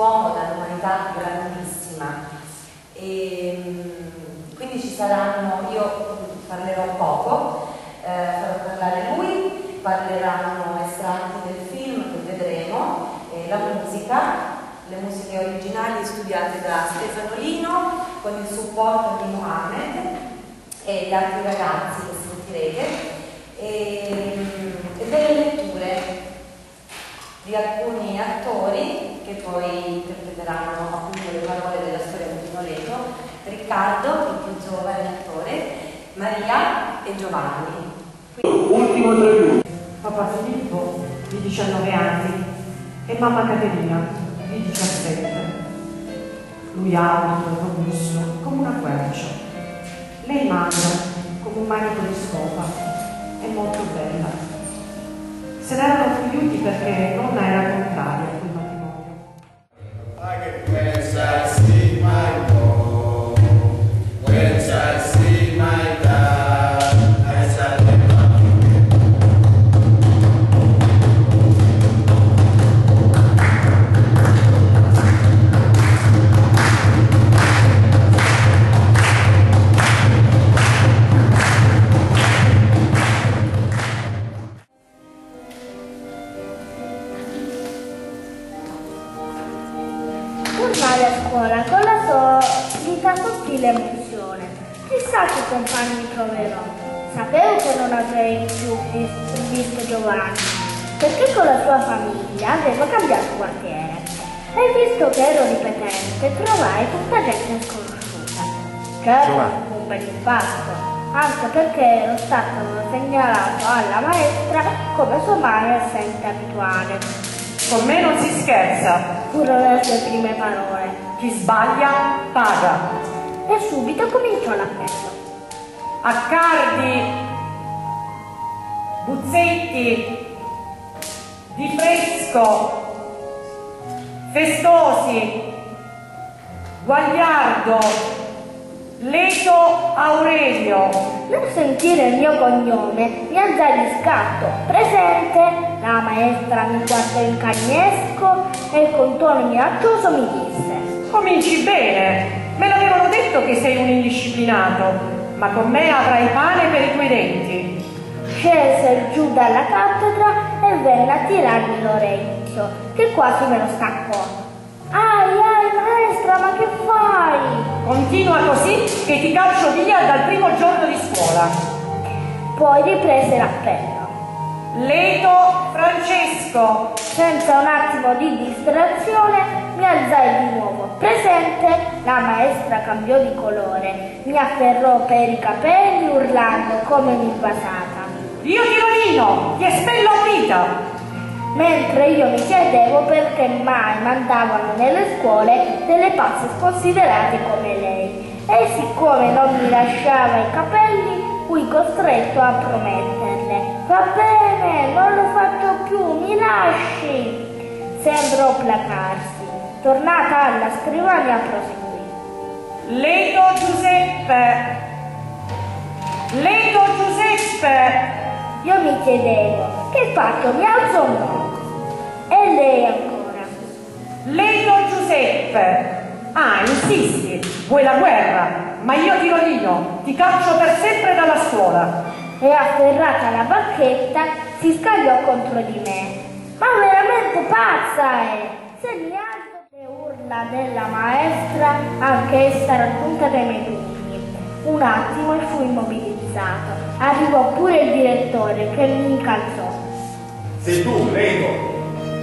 quest'uomo dall'umanità grandissima. E, quindi ci saranno, io parlerò poco, eh, farò parlare lui, parleranno estratti del film che vedremo, eh, la musica, le musiche originali studiate da Stefano Lino con il supporto di Mohamed e gli altri ragazzi che sentirete e, e delle letture di alcuni attori che poi interpreteranno appunto le parole della storia di Timoleto, Riccardo, il più giovane attore, Maria e Giovanni. Quindi... Ultimo tre Papà Filippo di 19 anni e mamma Caterina di 17. Lui alto robusto come una quercia. Lei magra come un manico di scopa e molto bella. Se ne erano figliuti perché nonna era contraria. I sottile emozione. Chissà che compagni troverò. Sapevo che non avrei più visto, visto Giovanni, perché con la sua famiglia avevo cambiato quartiere. E visto che ero ripetente, trovai tutta gente sconosciuta. Certo, un bel impatto, anche perché ero stato segnalato alla maestra come suo male assente abituale. Con me non si scherza. Furono le sue prime parole. Chi sbaglia paga. E subito cominciò l'appello. Accardi, Buzzetti, Di Fresco, Festosi, Guagliardo, Leto Aurelio. Nel sentire il mio cognome mi alzai di scatto. Presente? La maestra mi guardò in cagnesco e con tono minaccioso mi disse. Cominci bene. Me l'avevano detto che sei un indisciplinato, ma con me avrai pane per i tuoi denti. Scese giù dalla cattedra e venne a tirarmi l'orecchio, che quasi me lo staccò. Ai, ai, maestra, ma che fai? Continua così che ti calcio via dal primo giorno di scuola. Poi riprese l'appello. Leto Francesco, Senza un attimo di distrazione mi alzai di nuovo. Presente, la maestra cambiò di colore, mi afferrò per i capelli urlando come un'invasata. io Tirolino, ti espello a vita. Mentre io mi chiedevo perché mai mandavano nelle scuole delle pazze sconsiderate come lei. E siccome non mi lasciava i capelli, fui costretto a prometterle. Va bene, non lo faccio più, mi lasci. Sembrò placarsi. Tornata alla scrivania proseguì. Leto Giuseppe, Leto Giuseppe, Io mi chiedevo, che faccio, mi alzo o no? E lei ancora. Leto Giuseppe. Ah, insisti, vuoi la guerra, ma io Tirolino ti caccio per sempre dalla scuola. E afferrata alla bacchetta si scagliò contro di me. Ma veramente pazza è! Se mi alzo le urla della maestra, anch'essa raggiunta dai miei pugni. Un attimo e fu immobilizzata. fermato. Arrivò pure il direttore che mi incalzò. Sei tu, Reto.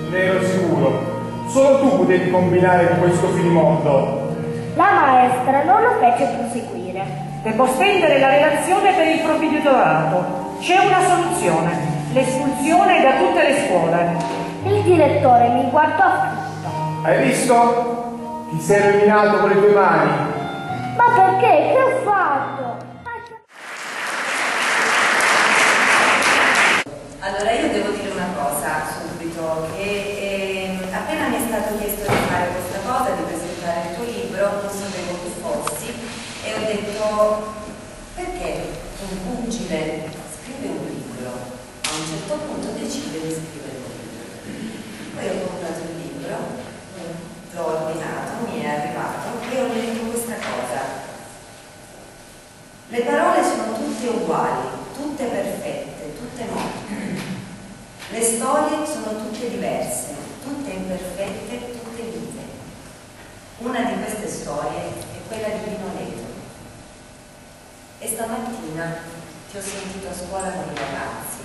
Ne ero sicuro. Solo tu potevi combinare questo finimondo. La maestra non lo fece proseguire. Devo stendere la relazione per il provveditorato. C'è una soluzione. L'espulsione da tutte le scuole. Il direttore mi guardò afflitto. Hai visto? Ti sei rovinato con le tue mani. Ma perché? Che ho fatto? Allora io devo dire una cosa subito, che ehm, appena mi è stato chiesto di fare questa cosa, di presentare il tuo libro, non sapevo chi fossi detto perché un pugile scrive un libro, a un certo punto decide di scrivere un libro. Poi ho comprato il libro, l'ho ordinato, mi è arrivato e ho letto questa cosa. Le parole sono tutte uguali, tutte perfette, tutte morte. Le storie sono tutte diverse, tutte imperfette, tutte vive. Una di queste storie è quella di Pino Leto. E stamattina ti ho sentito a scuola con i ragazzi.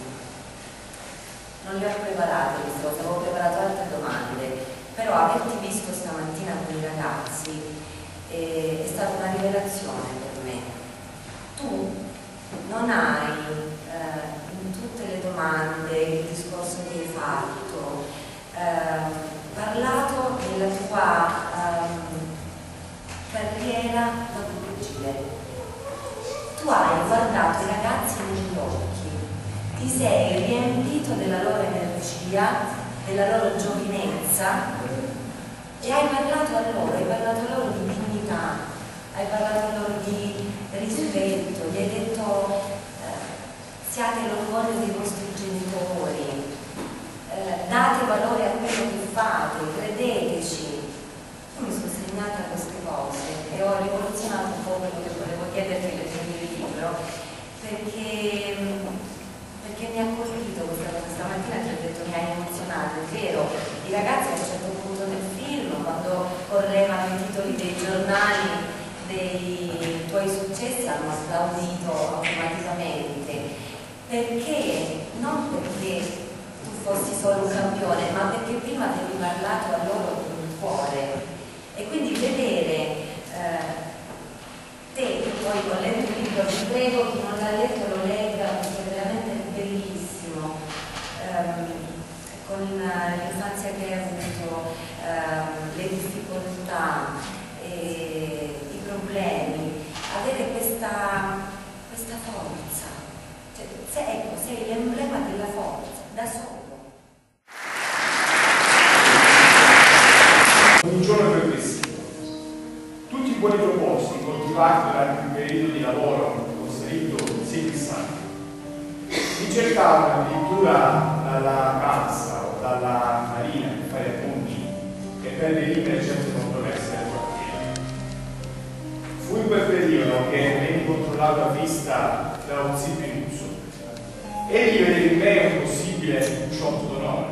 Non le ho preparate queste cose, avevo preparato altre domande, però averti visto stamattina con i ragazzi eh, è stata una rivelazione per me. Tu non hai eh, in tutte le domande, il discorso che hai fatto, ehm, parlato della tua ehm, carriera da pugile. Tu hai guardato i ragazzi negli occhi, ti sei riempito della loro energia, della loro giovinezza e hai parlato a loro, hai parlato a loro di dignità, hai parlato a loro di rispetto, gli hai detto eh, siate l'orgoglio dei vostri genitori, eh, date valore a quello che fate, credeteci. Io mi sono segnata queste cose e ho rivoluzionato un po' quello che volevo chiederti libro perché, perché mi ha colpito questa cosa. Stamattina ti ho detto mi ha emozionato, è vero, i ragazzi a un certo punto del film, quando correvano i titoli dei giornali dei tuoi successi hanno applaudito automaticamente. Perché? Non perché tu fossi solo un campione ma perché prima avevi parlato a loro con il cuore. E quindi vedere eh, poi ho letto il libro vi prego chi non l'ha letto lo legga perché è veramente bellissimo Ehm, con eh, l'infanzia che hai avuto ehm, le difficoltà e i problemi, avere questa, questa forza. Cioè, sei, ecco, sei l'emblema della forza, da solo. Tutti i buoni propositi coltivati durante il periodo di lavoro con scritto sei santi mi cercavano addirittura dalla Cassa o dalla Marina per fare appunti e per delimere certe controversie del quartiere. Fu in quel periodo che venni controllato a vista da un Silviuzzo. Egli vede in me un possibile 18 d'onore